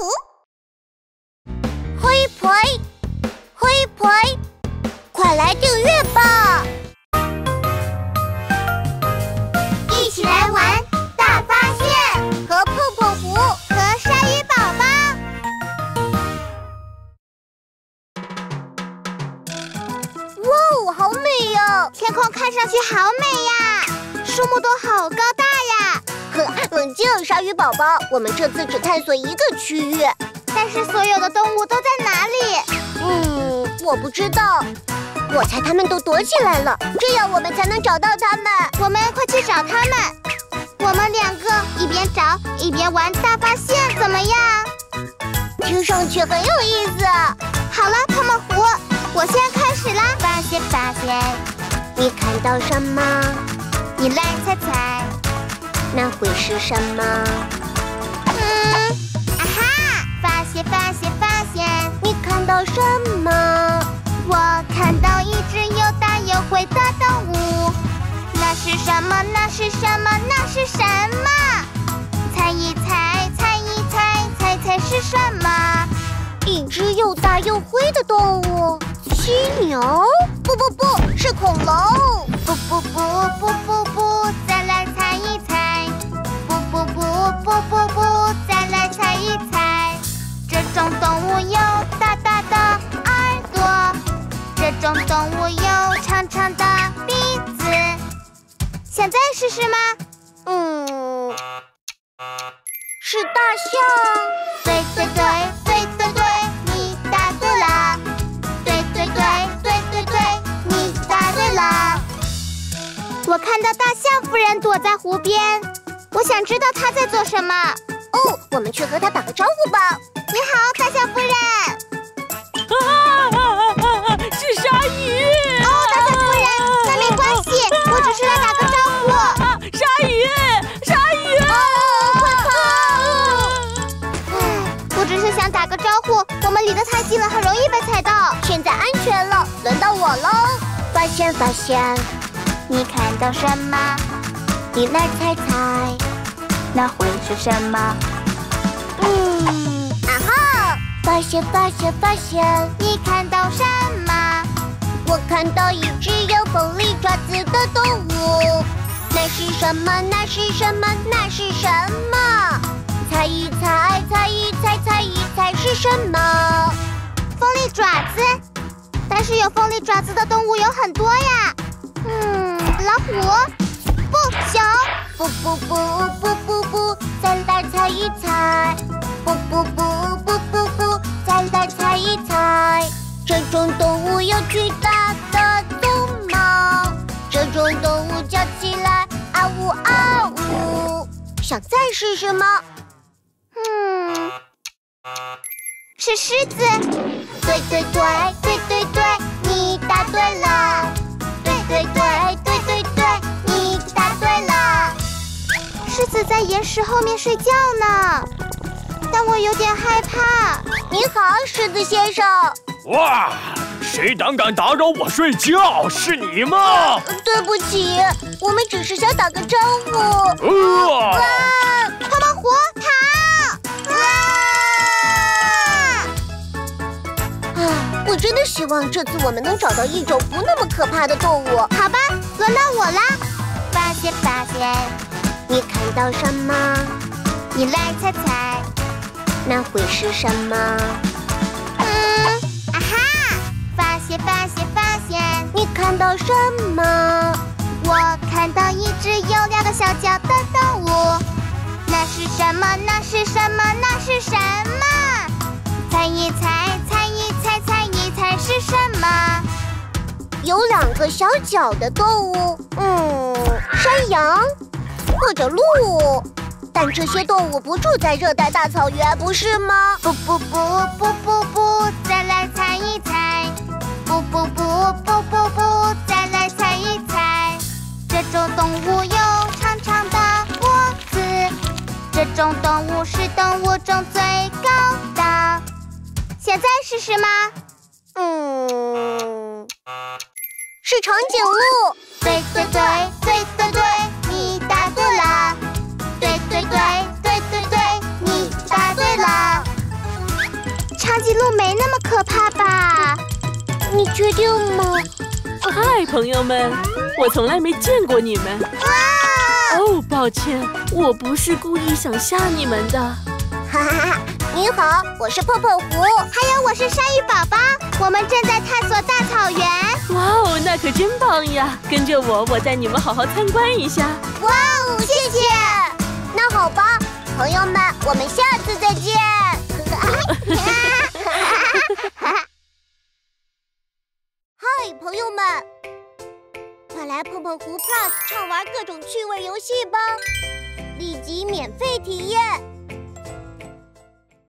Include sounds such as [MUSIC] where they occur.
虎。灰婆，灰婆，快来订阅吧！一起来玩大发现，和碰碰狐和鲨鱼宝宝。哇哦，好美呀！天空看上去好美呀，树木都好高大呀。呵，冷静，鲨鱼宝宝，我们这次只探索一个区域，但是所有的动物都在哪里？嗯，我不知道。我猜他们都躲起来了，这样我们才能找到他们。我们快去找他们。我们两个一边找一边玩大发现，怎么样？听上去很有意思。好了，泡沫狐，我先开始啦！发现发现，你看到什么？你来猜猜，那会是什么？嗯，啊哈！发现发现发现，你看到什么？我看到一只又大又灰的动物。那是什么？那是什么？那是什么？猜一猜，猜一猜，猜猜是什么？一只又大又灰的动物，犀牛？不不不，是恐龙！不不不不不不，现在试试吗？嗯，是大象。对对对对对对，你答对了。对对对对对对，你答对了。我看到大象夫人躲在湖边，我想知道她在做什么。哦，我们去和她打个招呼吧。你好，大象夫人。啊，现在安全了，轮到我喽！发现发现，你看到什么？你来猜猜，那会是什么？嗯，啊哈！发现发现发现，你看到什么？我看到一只有锋利爪子的动物，那是什么？那是什么？那是什么？猜一猜，猜一猜，猜一猜是什么？锋利爪子，但是有锋利爪子的动物有很多呀。嗯，老虎，不，熊，不不不不不不，再来猜一猜。不不不不不不，再来猜一猜。这种动物有巨大的鬃毛，这种动物叫起来啊呜啊呜。想再试试吗？嗯，是狮子。对对对对对对，你答对了。对对对对对对，你答对了。狮子在岩石后面睡觉呢，但我有点害怕。你好，狮子先生。哇，谁胆敢打扰我睡觉？是你吗？对不起，我们只是想打个招呼。呃，啊！泡沫狐逃！我真的希望这次我们能找到一种不那么可怕的动物。好吧，轮到我啦！发现发现，你看到什么？你来猜猜，那会是什么？嗯，啊哈！发现发现发现，你看到什么？我看到一只有两个小脚的动物，那是什么？那是什么？那是什么？猜一猜，个小脚的动物，嗯，山羊或者鹿。但这些动物不住在热带大草原，不是吗？不不不不不不，再来猜一猜。不不不不不不，再来猜一猜。这种动物有长长的脖子，这种动物是动物中最高的。现在试试吗？嗯，是长颈鹿。对对对对对对，你答对了。对对对对对对，你答对了。长颈鹿没那么可怕吧？你确定吗？嗨，朋友们，我从来没见过你们。哇！哦，抱歉，我不是故意想吓你们的。哈 [LAUGHS] 哈你好，我是泡泡狐，还有我是鲨鱼宝宝，我们正在探索大草原。哇哦，那可真棒呀！跟着我，我带你们好好参观一下。哇哦，谢谢。那好吧，朋友们，我们下次再见。[LAUGHS] 嗨，朋友们，快来碰碰狐 Plus 畅玩各种趣味游戏吧！立即免费体验。